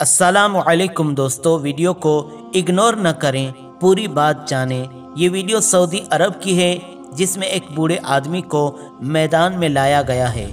असलकुम दोस्तों, वीडियो को इग्नोर न करें, पूरी बात जानें। ये वीडियो सऊदी अरब की है, जिसमें एक बूढ़े आदमी को मैदान में लाया गया है।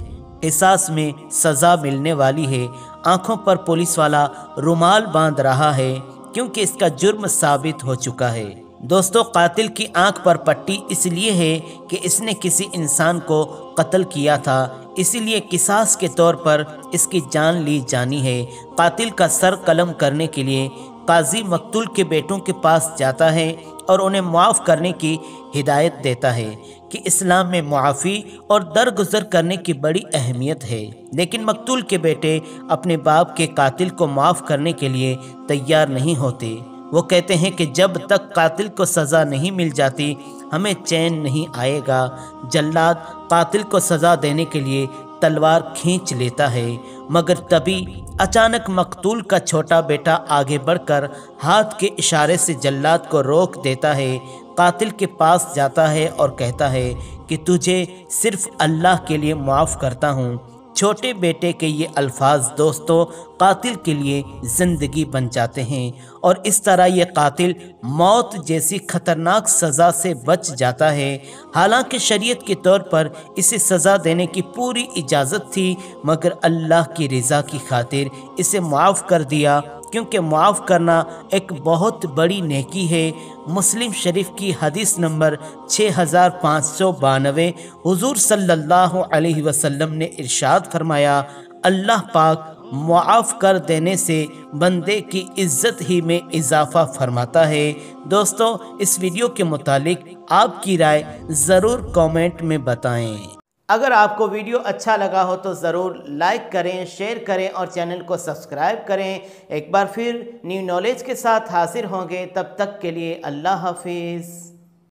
एहसास में सज़ा मिलने वाली है। आँखों पर पुलिस वाला रुमाल बाँध रहा है, क्योंकि इसका जुर्म साबित हो चुका है। दोस्तों, कातिल की आँख पर पट्टी इसलिए है कि इसने किसी इंसान को कत्ल किया था। इसीलिए किसास के तौर पर इसकी जान ली जानी है। कातिल का सर कलम करने के लिए काजी मकतूल के बेटों के पास जाता है और उन्हें माफ़ करने की हिदायत देता है कि इस्लाम में मुआफ़ी और दरगुजर करने की बड़ी अहमियत है। लेकिन मकतूल के बेटे अपने बाप के कातिल को माफ़ करने के लिए तैयार नहीं होते। वो कहते हैं कि जब तक कातिल को सज़ा नहीं मिल जाती, हमें चैन नहीं आएगा। जल्लाद कातिल को सज़ा देने के लिए तलवार खींच लेता है। मगर तभी अचानक मकतूल का छोटा बेटा आगे बढ़कर हाथ के इशारे से जल्लाद को रोक देता है, कातिल के पास जाता है और कहता है कि तुझे सिर्फ़ अल्लाह के लिए माफ़ करता हूँ। छोटे बेटे के ये अल्फाज दोस्तों कातिल के लिए ज़िंदगी बन जाते हैं और इस तरह ये कातिल मौत जैसी ख़तरनाक सज़ा से बच जाता है। हालाँकि शरीयत के तौर पर इसे सज़ा देने की पूरी इजाज़त थी, मगर अल्लाह की रज़ा की खातिर इसे माफ़ कर दिया क्योंकि माफ़ करना एक बहुत बड़ी नेकी है। मुस्लिम शरीफ की हदीस नंबर छः हज़ार पाँच सौ बानवे, हजूर सल्लल्लाहु अलैहि वसल्लम ने इरशाद फरमाया, अल्लाह पाक मुआफ़ कर देने से बंदे की इज़्ज़त ही में इजाफ़ा फरमाता है। दोस्तों, इस वीडियो के मुतालिक आपकी राय ज़रूर कमेंट में बताएँ। अगर आपको वीडियो अच्छा लगा हो तो ज़रूर लाइक करें, शेयर करें और चैनल को सब्सक्राइब करें। एक बार फिर न्यू नॉलेज के साथ हाजिर होंगे। तब तक के लिए अल्लाह हाफिज़।